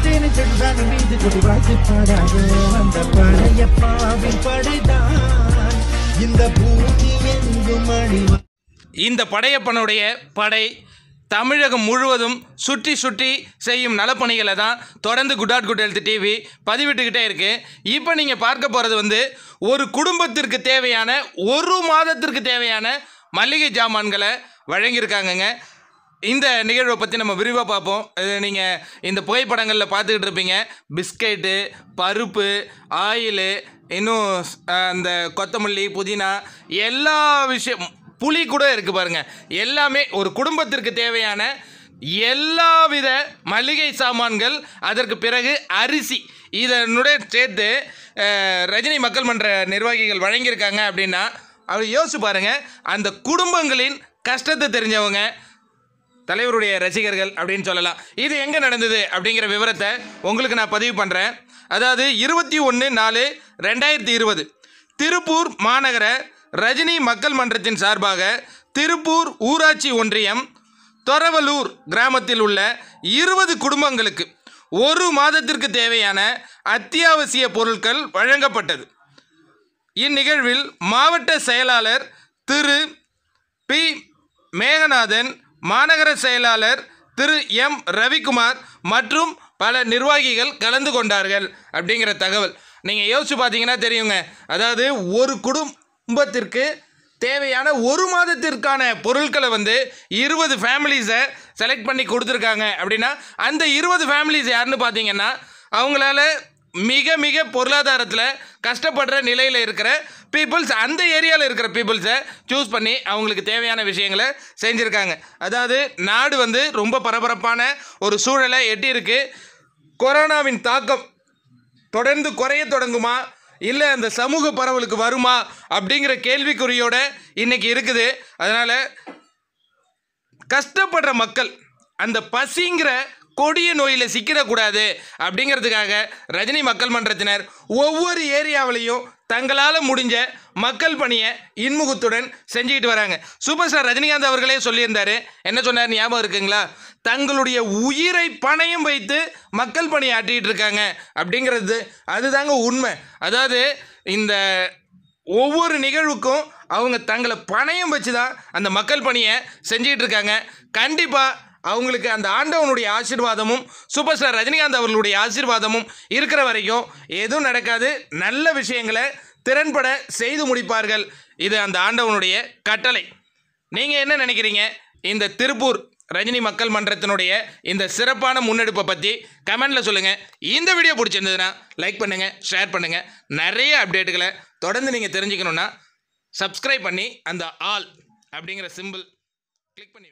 மனம் மீது கொடி வாழ்த்து பாடாது அந்த படையப்பாவின் படைதான் இந்த பூமி எங்கும் இந்த படையப்பனுடைய படை தமிழகம் முழுவதும் சுற்றி சுற்றி செய்யும் நலப்பணிகளை தான் தொடர்ந்து குட் ஆட் குட் ஹெல்த் டிவி பதிவிட்டுக்கிட்டே இருக்குது இப்போ நீங்கள் பார்க்க போகிறது வந்து ஒரு குடும்பத்திற்கு தேவையான ஒரு மாதத்திற்கு தேவையான மளிகை ஜாமான்களை வழங்கியிருக்காங்கங்க. இந்த நிகழ்வை பற்றி நம்ம விரிவாக பார்ப்போம். நீங்கள் இந்த புகைப்படங்களில் பார்த்துக்கிட்டு இருப்பீங்க. பிஸ்கெட்டு பருப்பு ஆயிலு இன்னும் அந்த கொத்தமல்லி புதினா எல்லா விஷயம் புளி கூட இருக்குது பாருங்க. எல்லாமே ஒரு குடும்பத்திற்கு தேவையான எல்லாவித மளிகை சாமான்கள் அதற்கு பிறகு அரிசி. இதனுடன் சேர்த்து ரஜினி மக்கள் மன்ற நிர்வாகிகள் வழங்கியிருக்காங்க அப்படின்னா அவர் யோசிச்சு பாருங்கள் அந்த குடும்பங்களின் கஷ்டத்தை தெரிஞ்சவங்க தலைவருடைய ரசிகர்கள் அப்படின்னு சொல்லலாம். இது எங்கே நடந்தது அப்படிங்கிற விவரத்தை உங்களுக்கு நான் பதிவு பண்ணுறேன் அதாவது இருபத்தி ஒன்று நாலு ரெண்டாயிரத்தி இருபது. திருப்பூர் மாநகர ரஜினி மக்கள் மன்றத்தின் சார்பாக திருப்பூர் ஊராட்சி ஒன்றியம் தொரவலூர் கிராமத்தில் உள்ள இருபது குடும்பங்களுக்கு ஒரு மாதத்திற்கு தேவையான அத்தியாவசிய பொருட்கள் வழங்கப்பட்டது. இந்நிகழ்வில் மாவட்ட செயலாளர் திரு பி. மேகநாதன் மாநகர செயலாளர் திரு எம் ரவிக்குமார் மற்றும் பல நிர்வாகிகள் கலந்து கொண்டார்கள் அப்படிங்கிற தகவல். நீங்கள் யோசிச்சு பார்த்தீங்கன்னா தெரியுங்க. அதாவது ஒரு குடும்பத்திற்கு தேவையான ஒரு மாதத்திற்கான பொருட்களை வந்து இருபது ஃபேமிலிஸை செலக்ட் பண்ணி கொடுத்துருக்காங்க அப்படின்னா அந்த இருபது ஃபேமிலிஸ் யாருன்னு பார்த்தீங்கன்னா அவங்களால மிக மிக பொருளாதாரத்தில் கஷ்டப்படுற நிலையில் இருக்கிற பீப்புள்ஸ் அந்த ஏரியாவில் இருக்கிற பீப்புள்ஸை சூஸ் பண்ணி அவங்களுக்கு தேவையான விஷயங்களை செஞ்சுருக்காங்க. அதாவது நாடு வந்து ரொம்ப பரபரப்பான ஒரு சூழலை எட்டியிருக்கு. கொரோனாவின் தாக்கம் தொடர்ந்து குறைய தொடங்குமா? இல்லை அந்த சமூக பரவலுக்கு வருமா? அப்படிங்கிற கேள்விக்குறியோட இன்றைக்கி இருக்குது. அதனால் கஷ்டப்படுற மக்கள் அந்த பசிங்கிற கொடிய நோயில் சிக்கிடக்கூடாது அப்படிங்கிறதுக்காக ரஜினி மக்கள் மன்றத்தினர் ஒவ்வொரு ஏரியாவிலையும் தங்களால் முடிஞ்ச மக்கள் பணியை இன்முகத்துடன் செஞ்சுக்கிட்டு வராங்க. சூப்பர் ஸ்டார் ரஜினிகாந்த் அவர்களே சொல்லியிருந்தார். என்ன சொன்னார்? ஞாபகம் இருக்குங்களா? தங்களுடைய உயிரை பணையும் வைத்து மக்கள் பணி ஆட்டிகிட்டு இருக்காங்க அப்படிங்கிறது அதுதாங்க உண்மை. அதாவது இந்த ஒவ்வொரு நிகழ்வுக்கும் அவங்க தங்களை பணயம் வச்சு தான் அந்த மக்கள் பணியை செஞ்சுக்கிட்டு இருக்காங்க. கண்டிப்பாக அவங்களுக்கு அந்த ஆண்டவனுடைய ஆசீர்வாதமும் சூப்பர் ஸ்டார் ரஜினிகாந்த் அவர்களுடைய ஆசீர்வாதமும் இருக்கிற வரைக்கும் எதுவும் நடக்காது. நல்ல விஷயங்களை திறன்பட செய்து முடிப்பார்கள். இது அந்த ஆண்டவனுடைய கட்டளை. நீங்கள் என்ன நினைக்கிறீங்க? இந்த திருப்பூர் ரஜினி மக்கள் மன்றத்தினுடைய இந்த சிறப்பான முன்னெடுப்பை பற்றி கமெண்டில் சொல்லுங்கள் இந்த வீடியோ பிடிச்சிருந்ததுன்னா லைக் பண்ணுங்கள் ஷேர் பண்ணுங்கள் நிறைய அப்டேட்டுகளை தொடர்ந்து நீங்கள் தெரிஞ்சுக்கணுன்னா சப்ஸ்கிரைப் பண்ணி அந்த ஆல் அப்படிங்கிற சிம்பிள் கிளிக் பண்ணி